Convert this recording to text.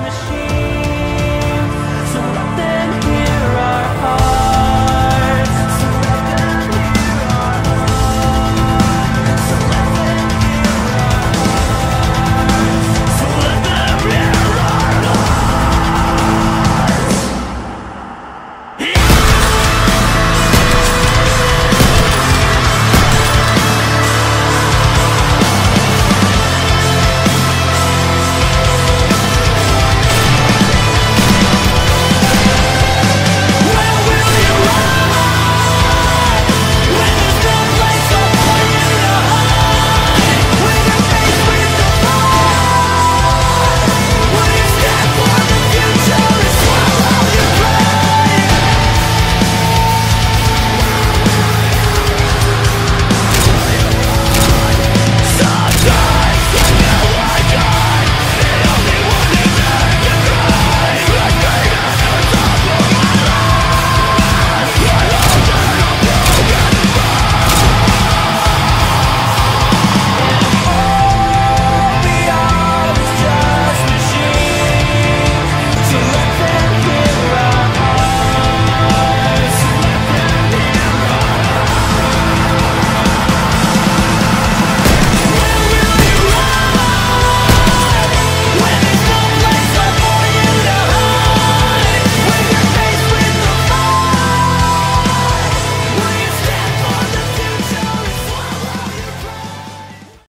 machine.